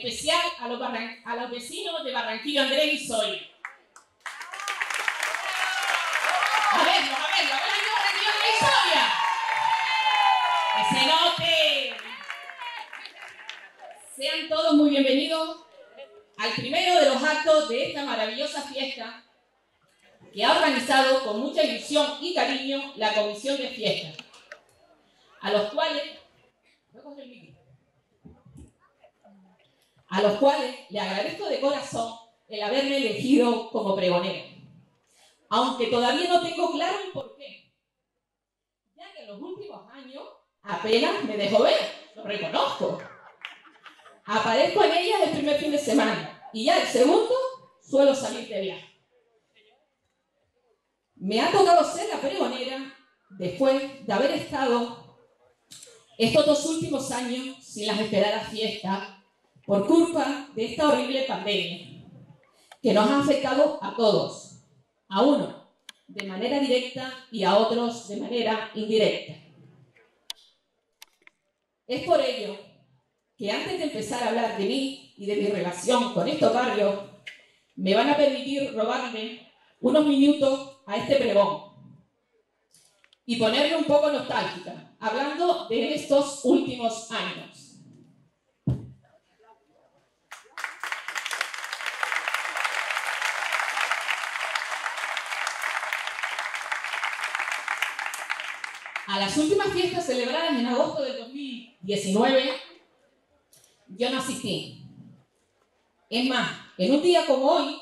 especial a los, vecinos de Barranquillo, Andrés y Soy. A verlo, a verlo, a verlo, Andrés. Que. Sean todos muy bienvenidos al primero de los actos de esta maravillosa fiesta que ha organizado con mucha ilusión y cariño la Comisión de Fiestas, a los cuales a los cuales le agradezco de corazón el haberme elegido como pregonero, aunque todavía no tengo claro el por qué, ya que en los últimos años apenas me dejo ver, lo reconozco. Aparezco en ellas el primer fin de semana y ya el segundo suelo salir de viaje. Me ha tocado ser la pregonera después de haber estado estos dos últimos años sin las esperadas fiestas por culpa de esta horrible pandemia que nos ha afectado a todos, a uno de manera directa y a otros de manera indirecta. Es por ello que antes de empezar a hablar de mí y de mi relación con estos barrios, me van a permitir robarme unos minutos a este pregón y ponerme un poco nostálgica, hablando de estos últimos años. A las últimas fiestas celebradas en agosto del 2019, yo no asistí. Es más, en un día como hoy,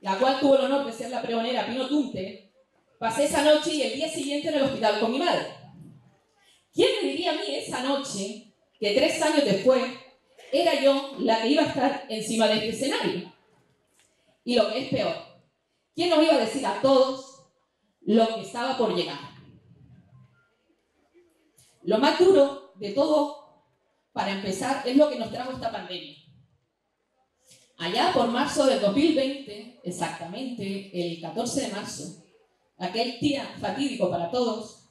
la cual tuvo el honor de ser la pregonera Pino Tunte, pasé esa noche y el día siguiente en el hospital con mi madre. ¿Quién me diría a mí esa noche que tres años después era yo la que iba a estar encima de este escenario? Y lo que es peor, ¿quién nos iba a decir a todos lo que estaba por llegar? Lo más duro de todo, para empezar, es lo que nos trajo esta pandemia. Allá por marzo del 2020, exactamente el 14 de marzo, aquel día fatídico para todos,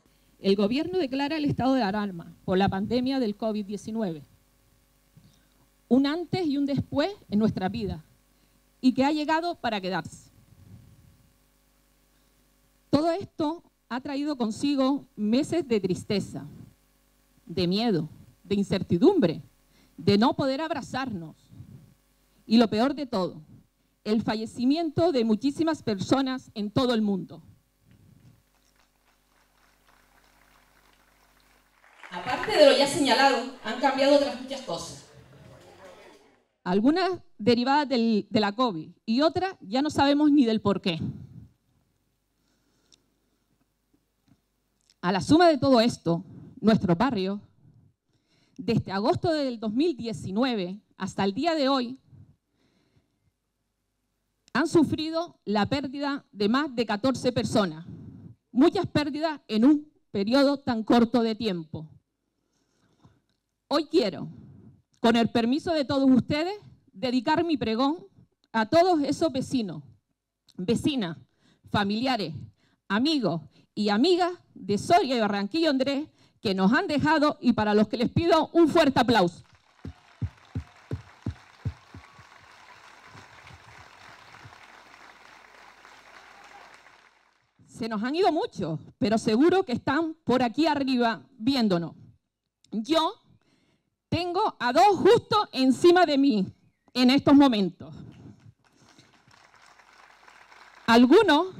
el gobierno declara el estado de alarma por la pandemia del COVID-19. Un antes y un después en nuestra vida y que ha llegado para quedarse. Todo esto ha traído consigo meses de tristeza, de miedo, de incertidumbre, de no poder abrazarnos. Y lo peor de todo, el fallecimiento de muchísimas personas en todo el mundo. Aparte de lo ya señalado, han cambiado otras muchas cosas. Algunas derivadas de la COVID y otras ya no sabemos ni del por qué. A la suma de todo esto, nuestro barrio, desde agosto del 2019 hasta el día de hoy, han sufrido la pérdida de más de 14 personas. Muchas pérdidas en un periodo tan corto de tiempo. Hoy quiero, con el permiso de todos ustedes, dedicar mi pregón a todos esos vecinos, vecinas, familiares, amigos y amigas de Soria y Barranquillo Andrés que nos han dejado y para los que les pido un fuerte aplauso. Se nos han ido muchos, pero seguro que están por aquí arriba viéndonos. Yo tengo a dos justo encima de mí en estos momentos. Algunos,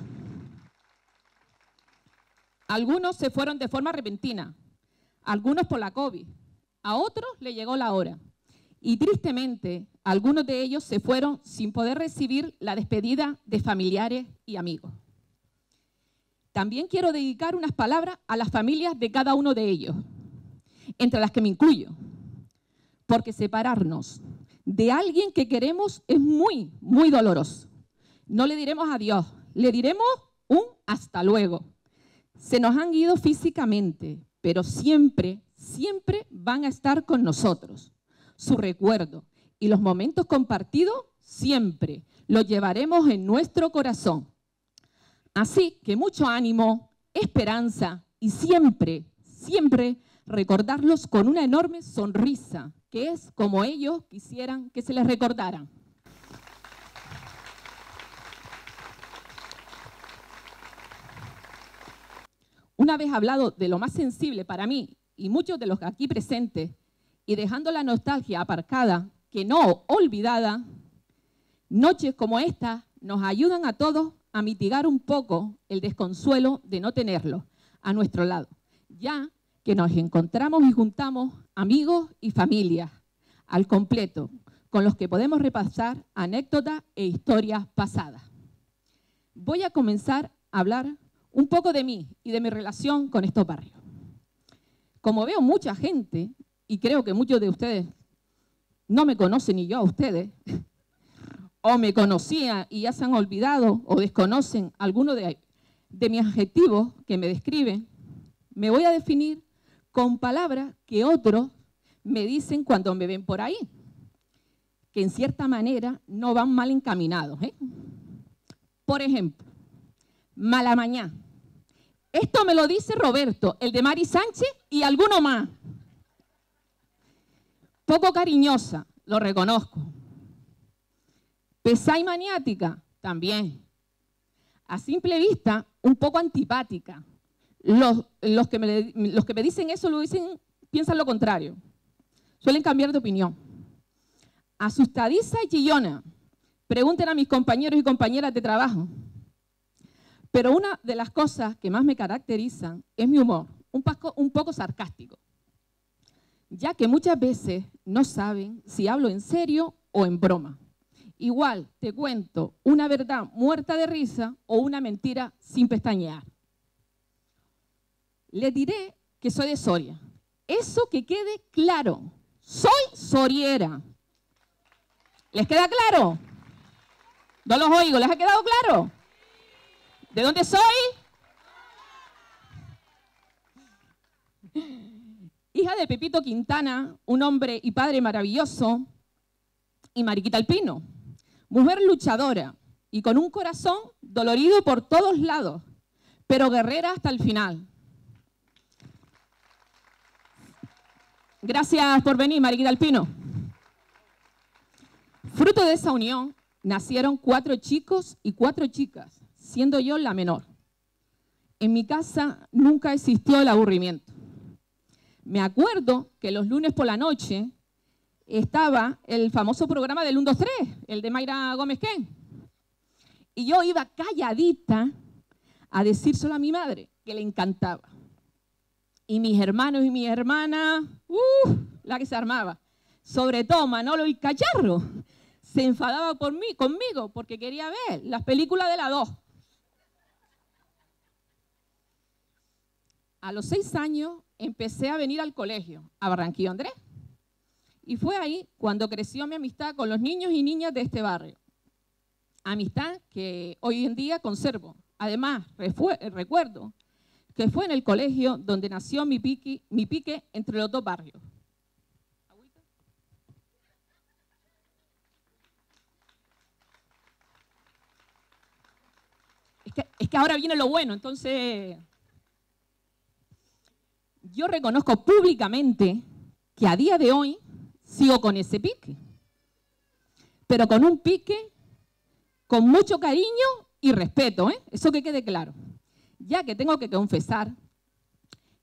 algunos se fueron de forma repentina, algunos por la COVID, a otros le llegó la hora. Y tristemente, algunos de ellos se fueron sin poder recibir la despedida de familiares y amigos. También quiero dedicar unas palabras a las familias de cada uno de ellos, entre las que me incluyo, porque separarnos de alguien que queremos es muy, muy doloroso. No le diremos adiós, le diremos un hasta luego. Se nos han ido físicamente, pero siempre, siempre van a estar con nosotros. Su recuerdo y los momentos compartidos siempre los llevaremos en nuestro corazón. Así que mucho ánimo, esperanza y siempre, siempre recordarlos con una enorme sonrisa, que es como ellos quisieran que se les recordaran. Una vez hablado de lo más sensible para mí y muchos de los aquí presentes, y dejando la nostalgia aparcada, que no olvidada, noches como esta nos ayudan a todos a mitigar un poco el desconsuelo de no tenerlo a nuestro lado, ya que nos encontramos y juntamos amigos y familias al completo, con los que podemos repasar anécdotas e historias pasadas. Voy a comenzar a hablar un poco de mí y de mi relación con estos barrios. Como veo mucha gente, y creo que muchos de ustedes no me conocen ni yo a ustedes, o me conocían y ya se han olvidado o desconocen alguno de, mis adjetivos que me describen, me voy a definir con palabras que otros me dicen cuando me ven por ahí, que en cierta manera no van mal encaminados. ¿eh? Por ejemplo, mala mañana. Esto me lo dice Roberto, el de Mari Sánchez y alguno más. Poco cariñosa, lo reconozco. Pesada y maniática, también. A simple vista, un poco antipática. Los, que me, que me, dicen eso lo dicen, piensan lo contrario. Suelen cambiar de opinión. Asustadiza y chillona. Pregunten a mis compañeros y compañeras de trabajo. Pero una de las cosas que más me caracterizan es mi humor, un poco, un poco sarcástico. Ya que muchas veces no saben si hablo en serio o en broma. Igual te cuento una verdad muerta de risa o una mentira sin pestañear. Le diré que soy de Soria. Eso que quede claro. Soy soriera. ¿Les queda claro? No los oigo, ¿les ha quedado claro? ¿De dónde soy? Hija de Pepito Quintana, un hombre y padre maravilloso, y Mariquita Alpino, Mujer luchadora y con un corazón dolorido por todos lados, pero guerrera hasta el final. Gracias por venir, Mariquita Alpino. Fruto de esa unión nacieron cuatro chicos y cuatro chicas, siendo yo la menor. En mi casa nunca existió el aburrimiento. Me acuerdo que los lunes por la noche estaba el famoso programa del 1, 2, 3, el de Mayra Gómez Ken. Y yo iba calladita a decírselo a mi madre, que le encantaba. Y mis hermanos y mis hermanas, uh, la que se armaba. Sobre todo Manolo y Cacharro, se enfadaba conmigo porque quería ver las películas de la 2. A los seis años empecé a venir al colegio, a Barranquillo Andrés. Y fue ahí cuando creció mi amistad con los niños y niñas de este barrio. Amistad que hoy en día conservo. Además, recuerdo que fue en el colegio donde nació mi pique, mi pique entre los dos barrios. Es que, es que ahora viene lo bueno, entonces yo reconozco públicamente que a día de hoy sigo con ese pique. Pero con un pique con mucho cariño y respeto, ¿eh? eso que quede claro. Ya que tengo que confesar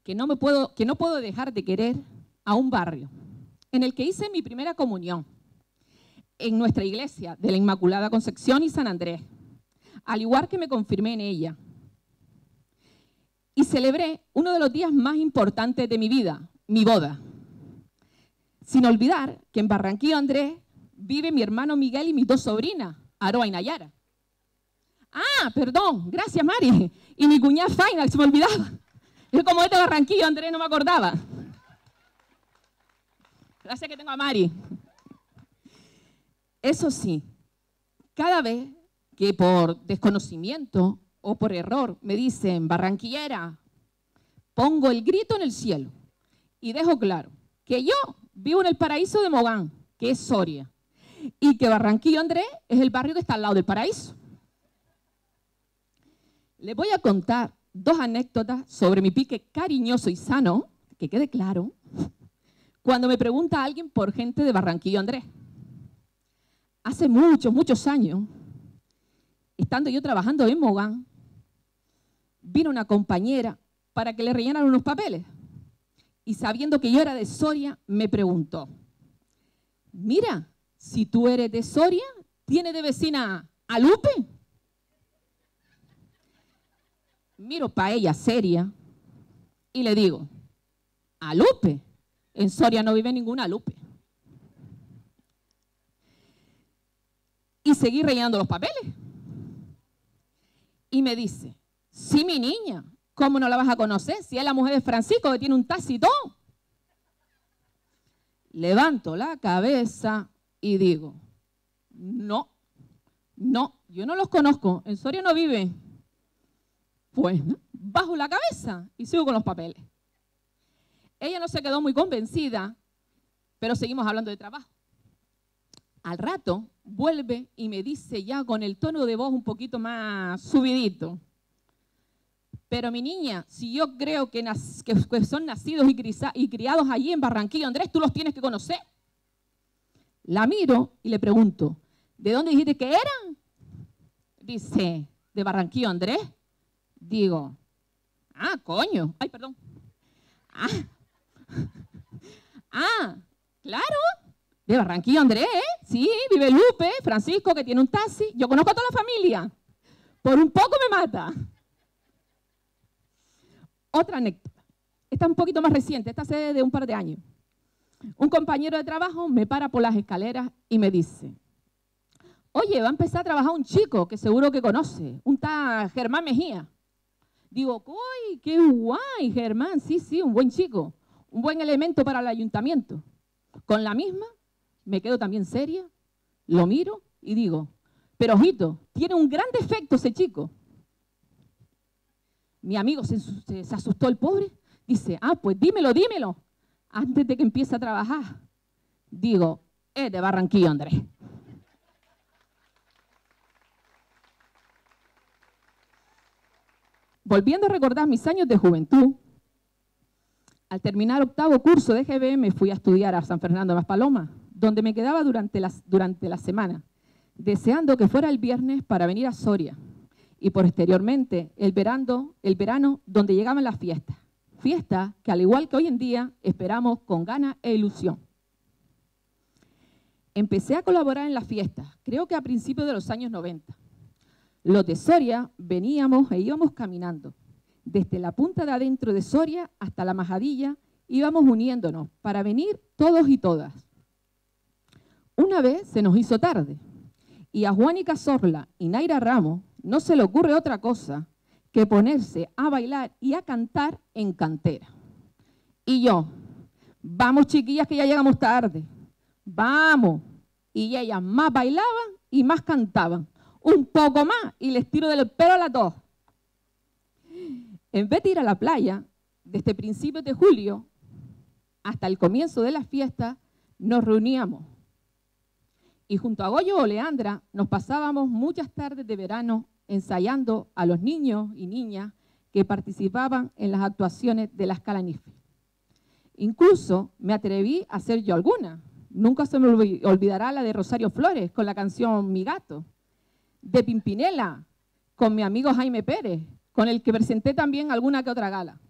que no, me puedo, que no puedo dejar de querer a un barrio en el que hice mi primera comunión, en nuestra iglesia de la Inmaculada Concepción y San Andrés, al igual que me confirmé en ella. Y celebré uno de los días más importantes de mi vida, mi boda. Sin olvidar que en Barranquillo Andrés vive mi hermano Miguel y mis dos sobrinas, Aroa y Nayara. Ah, perdón, gracias Mari. Y mi cuñada Final, se me olvidaba. Yo como este Barranquillo Andrés no me acordaba. Gracias que tengo a Mari. Eso sí, cada vez que por desconocimiento o por error me dicen barranquillera, pongo el grito en el cielo y dejo claro que yo vivo en el paraíso de Mogán, que es Soria, y que Barranquillo Andrés es el barrio que está al lado del paraíso. Les voy a contar dos anécdotas sobre mi pique cariñoso y sano que quede claro, cuando me pregunta alguien por gente de Barranquillo Andrés. Hace muchos, muchos años, estando yo trabajando en Mogán, vino una compañera para que le rellenaran unos papeles. Y sabiendo que yo era de Soria, me preguntó, mira, si tú eres de Soria, ¿tiene de vecina a Lupe? Miro para ella seria y le digo, ¿a Lupe? En Soria no vive ninguna Lupe. Y seguí rellenando los papeles. Y me dice, sí, mi niña, ¿cómo no la vas a conocer si es la mujer de Francisco que tiene un tacito? Levanto la cabeza y digo, no, no, yo no los conozco, en Soria no vive. Pues bajo la cabeza y sigo con los papeles. Ella no se quedó muy convencida, pero seguimos hablando de trabajo. Al rato vuelve y me dice ya con el tono de voz un poquito más subidito. Pero mi niña, si yo creo que, son nacidos y, criados allí en Barranquilla, Andrés, tú los tienes que conocer. La miro y le pregunto, ¿de dónde dijiste que eran? Dice, de Barranquilla, Andrés. Digo, ah, coño, ay, perdón. Ah, ah claro, de Barranquilla, Andrés, ¿eh? sí, vive Lupe, Francisco, que tiene un taxi. Yo conozco a toda la familia. Por un poco me mata. Otra anécdota. Esta es un poquito más reciente, esta hace de un par de años. Un compañero de trabajo me para por las escaleras y me dice, oye, va a empezar a trabajar un chico que seguro que conoce, un tal Germán Mejía. Digo, uy, qué guay, Germán, sí, sí, un buen chico, un buen elemento para el ayuntamiento. Con la misma me quedo también seria, lo miro y digo, pero ojito, tiene un gran defecto ese chico. Mi amigo se, asustó el pobre, dice, ah, pues dímelo, dímelo, antes de que empiece a trabajar. Digo, es de Barranquillo, Andrés. Volviendo a recordar mis años de juventud, al terminar octavo curso de GBM fui a estudiar a San Fernando de Maspalomas donde me quedaba durante, las, durante la semana, deseando que fuera el viernes para venir a Soria y posteriormente el verano, el verano donde llegaban las fiestas. Fiestas que al igual que hoy en día esperamos con ganas e ilusión. Empecé a colaborar en las fiestas, creo que a principios de los años 90. Los de Soria veníamos e íbamos caminando. Desde la punta de adentro de Soria hasta la majadilla íbamos uniéndonos para venir todos y todas. Una vez se nos hizo tarde y a Juanica Cazorla y Naira Ramos no se le ocurre otra cosa que ponerse a bailar y a cantar en cantera. Y yo, vamos chiquillas que ya llegamos tarde, vamos. Y ellas más bailaban y más cantaban, un poco más y les tiro del pelo a las dos. En vez de ir a la playa, desde principios de julio hasta el comienzo de la fiesta, nos reuníamos y junto a Goyo o Leandra nos pasábamos muchas tardes de verano ensayando a los niños y niñas que participaban en las actuaciones de la escala NIFE. Incluso me atreví a hacer yo alguna. Nunca se me olvidará la de Rosario Flores con la canción Mi Gato, de Pimpinela con mi amigo Jaime Pérez, con el que presenté también alguna que otra gala.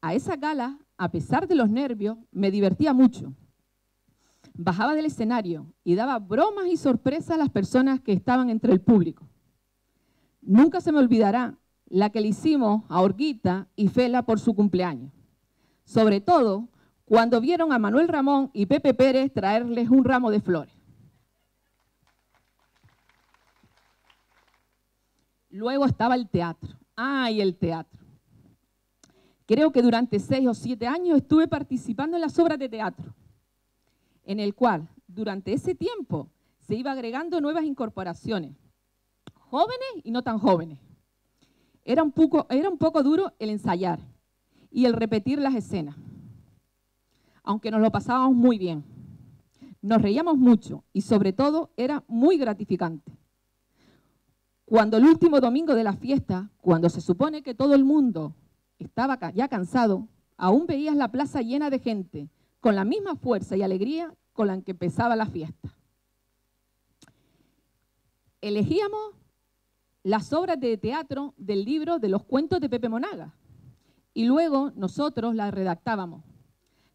A esa gala, a pesar de los nervios, me divertía mucho bajaba del escenario y daba bromas y sorpresas a las personas que estaban entre el público. Nunca se me olvidará la que le hicimos a Orguita y Fela por su cumpleaños. Sobre todo cuando vieron a Manuel Ramón y Pepe Pérez traerles un ramo de flores. Luego estaba el teatro. ¡Ay, el teatro! Creo que durante seis o siete años estuve participando en las obras de teatro en el cual durante ese tiempo se iba agregando nuevas incorporaciones, jóvenes y no tan jóvenes. Era un poco, era un poco duro el ensayar y el repetir las escenas, aunque nos lo pasábamos muy bien. Nos reíamos mucho y sobre todo era muy gratificante. Cuando el último domingo de la fiesta, cuando se supone que todo el mundo estaba ya cansado, aún veías la plaza llena de gente, con la misma fuerza y alegría con la que empezaba la fiesta. Elegíamos las obras de teatro del libro de los cuentos de Pepe Monaga y luego nosotros las redactábamos,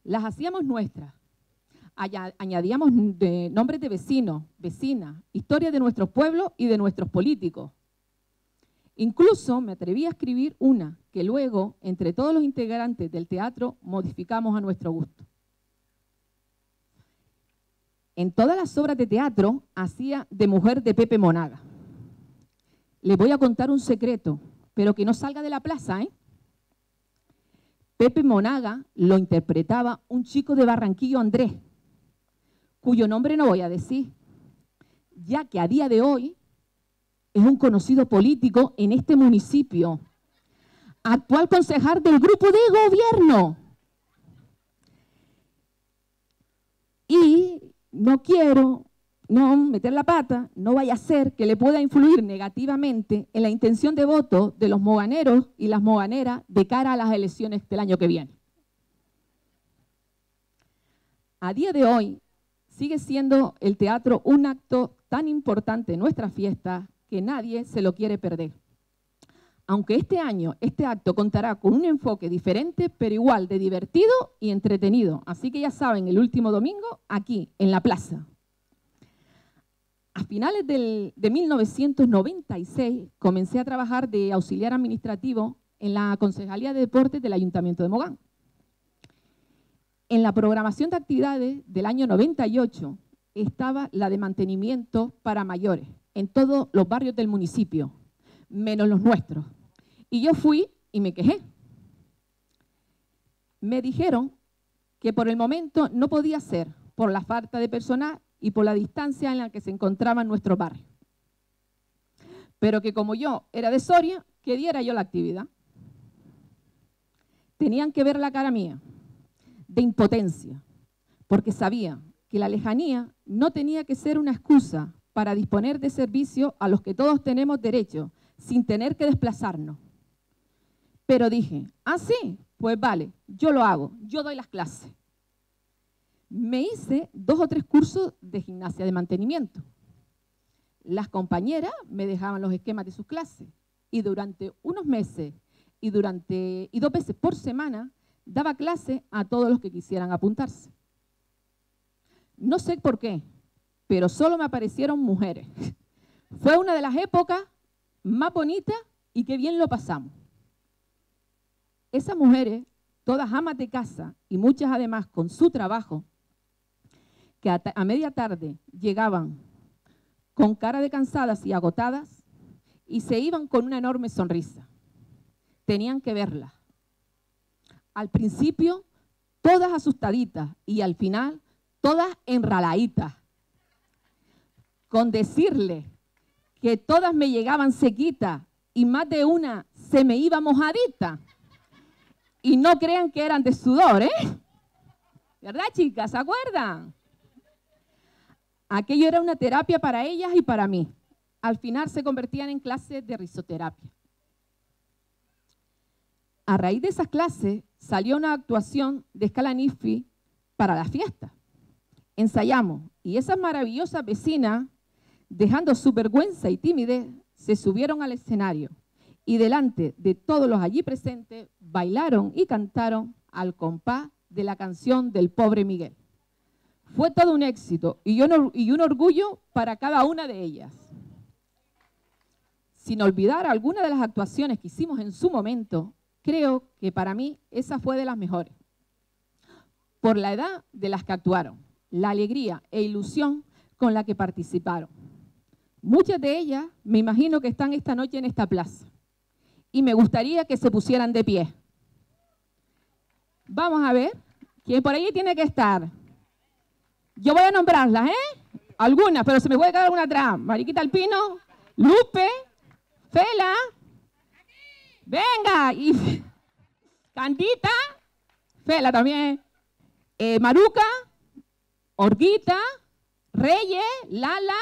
las hacíamos nuestras, añadíamos nombres de vecinos, vecinas, historia de nuestros pueblos y de nuestros políticos. Incluso me atreví a escribir una que luego, entre todos los integrantes del teatro, modificamos a nuestro gusto. En todas las obras de teatro hacía de mujer de Pepe Monaga. Le voy a contar un secreto, pero que no salga de la plaza, ¿eh? Pepe Monaga lo interpretaba un chico de Barranquillo Andrés, cuyo nombre no voy a decir, ya que a día de hoy es un conocido político en este municipio, actual concejal del grupo de gobierno. Y no quiero no meter la pata, no vaya a ser que le pueda influir negativamente en la intención de voto de los moganeros y las moganeras de cara a las elecciones del año que viene. A día de hoy sigue siendo el teatro un acto tan importante en nuestra fiesta que nadie se lo quiere perder. Aunque este año este acto contará con un enfoque diferente, pero igual de divertido y entretenido. Así que ya saben, el último domingo aquí, en la plaza. A finales de 1996 comencé a trabajar de auxiliar administrativo en la Concejalía de Deportes del Ayuntamiento de Mogán. En la programación de actividades del año 98 estaba la de mantenimiento para mayores en todos los barrios del municipio, menos los nuestros. Y yo fui y me quejé. Me dijeron que por el momento no podía ser por la falta de personal y por la distancia en la que se encontraba nuestro barrio. Pero que como yo era de Soria, que diera yo la actividad. Tenían que ver la cara mía, de impotencia, porque sabía que la lejanía no tenía que ser una excusa para disponer de servicio a los que todos tenemos derecho, sin tener que desplazarnos. Pero dije, ah, sí, pues vale, yo lo hago, yo doy las clases. Me hice dos o tres cursos de gimnasia de mantenimiento. Las compañeras me dejaban los esquemas de sus clases y durante unos meses y, durante, y dos veces por semana daba clase a todos los que quisieran apuntarse. No sé por qué, pero solo me aparecieron mujeres. Fue una de las épocas más bonitas y qué bien lo pasamos. Esas mujeres, todas amas de casa y muchas además con su trabajo, que a, media tarde llegaban con cara de cansadas y agotadas y se iban con una enorme sonrisa. Tenían que verla. Al principio, todas asustaditas y al final, todas enraladitas con decirle que todas me llegaban sequitas y más de una se me iba mojadita. Y no crean que eran de sudor, ¿eh? ¿Verdad, chicas? ¿Se acuerdan? Aquello era una terapia para ellas y para mí. Al final se convertían en clases de risoterapia. A raíz de esas clases salió una actuación de escala NIFI para la fiesta. Ensayamos y esas maravillosas vecinas dejando su vergüenza y timidez, se subieron al escenario y delante de todos los allí presentes bailaron y cantaron al compás de la canción del pobre Miguel. Fue todo un éxito y, un orgullo para cada una de ellas. Sin olvidar algunas de las actuaciones que hicimos en su momento, creo que para mí esa fue de las mejores. Por la edad de las que actuaron, la alegría e ilusión con la que participaron. Muchas de ellas me imagino que están esta noche en esta plaza y me gustaría que se pusieran de pie. Vamos a ver quién por ahí tiene que estar. Yo voy a nombrarlas, ¿eh? Algunas, pero se me puede quedar alguna atrás. Mariquita Alpino, Lupe, Fela, venga, y Candita, Fela también, eh, Maruca, Orguita, Reyes, Lala,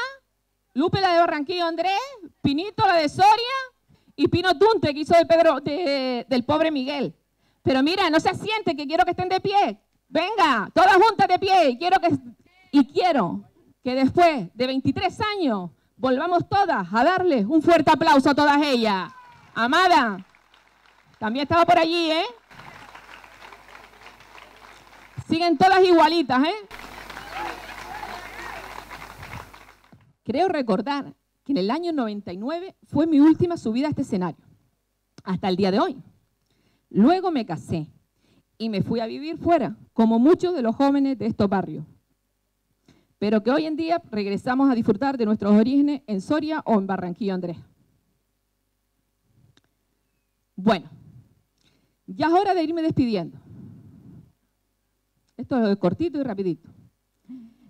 Lupe la de Barranquillo Andrés, Pinito la de Soria y Pino Tunte que hizo de Pedro, del pobre Miguel. Pero mira, no se asiente que quiero que estén de pie. Venga, todas juntas de pie. Y quiero que, y quiero que después de 23 años volvamos todas a darles un fuerte aplauso a todas ellas. Amada, también estaba por allí, ¿eh? Siguen todas igualitas, ¿eh? Creo recordar que en el año 99 fue mi última subida a este escenario, hasta el día de hoy. Luego me casé y me fui a vivir fuera, como muchos de los jóvenes de estos barrios. Pero que hoy en día regresamos a disfrutar de nuestros orígenes en Soria o en Barranquillo Andrés. Bueno, ya es hora de irme despidiendo. Esto es cortito y rapidito.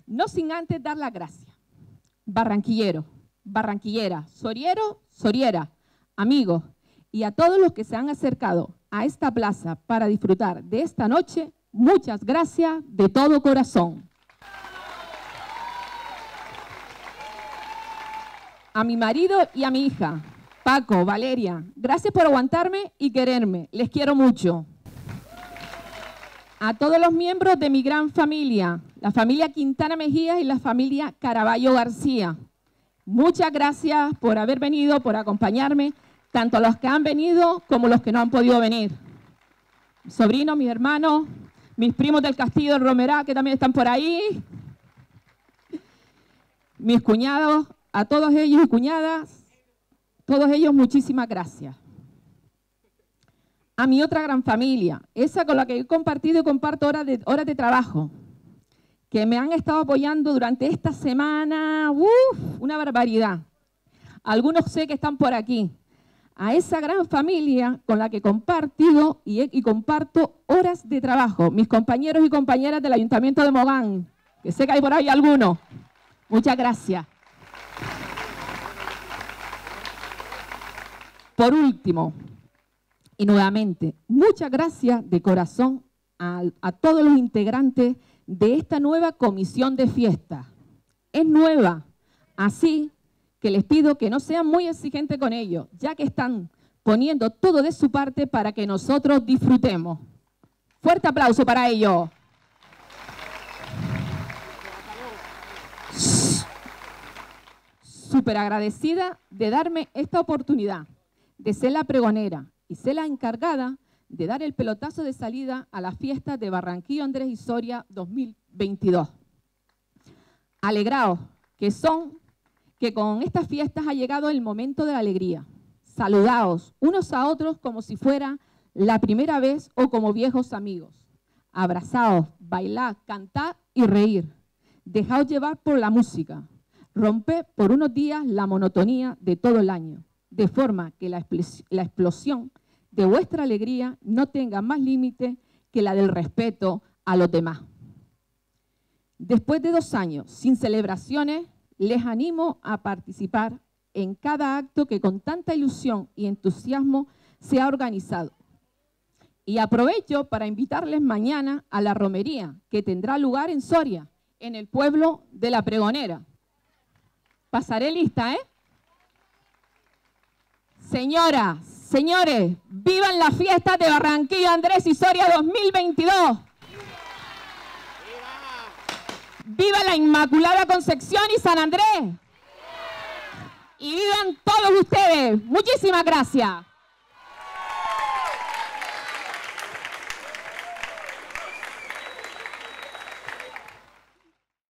No sin antes dar la gracia. Barranquillero, barranquillera, soriero, soriera, amigos y a todos los que se han acercado a esta plaza para disfrutar de esta noche, muchas gracias de todo corazón. A mi marido y a mi hija, Paco, Valeria, gracias por aguantarme y quererme. Les quiero mucho. A todos los miembros de mi gran familia, la familia Quintana Mejías y la familia Caraballo García. Muchas gracias por haber venido, por acompañarme, tanto los que han venido como los que no han podido venir. Sobrinos, mis hermanos, mis primos del Castillo de Romerá, que también están por ahí. Mis cuñados, a todos ellos y cuñadas, todos ellos muchísimas gracias. A mi otra gran familia, esa con la que he compartido y comparto horas de, horas de trabajo, que me han estado apoyando durante esta semana, ¡Uf! una barbaridad. Algunos sé que están por aquí. A esa gran familia con la que he compartido y, comparto horas de trabajo, mis compañeros y compañeras del Ayuntamiento de Mogán, que sé que hay por ahí algunos. Muchas gracias. Por último, y nuevamente, muchas gracias de corazón a, todos los integrantes de esta nueva comisión de fiesta. Es nueva, así que les pido que no sean muy exigentes con ellos, ya que están poniendo todo de su parte para que nosotros disfrutemos. Fuerte aplauso para ellos. Súper agradecida de darme esta oportunidad de ser la pregonera y ser la encargada de dar el pelotazo de salida a la fiesta de Barranquillo Andrés y Soria 2022. Alegraos que son que con estas fiestas ha llegado el momento de la alegría. Saludaos unos a otros como si fuera la primera vez o como viejos amigos. Abrazaos, bailad, cantad y reír. Dejaos llevar por la música. Rompe por unos días la monotonía de todo el año de forma que la, explosión de vuestra alegría no tenga más límite que la del respeto a los demás. Después de dos años sin celebraciones, les animo a participar en cada acto que con tanta ilusión y entusiasmo se ha organizado. Y aprovecho para invitarles mañana a la romería que tendrá lugar en Soria, en el pueblo de La Pregonera. Pasaré lista, ¿eh? Señoras, señores, vivan la fiesta de Barranquilla Andrés y Soria 2022. ¡Viva la Inmaculada Concepción y San Andrés! Y vivan todos ustedes. Muchísimas gracias.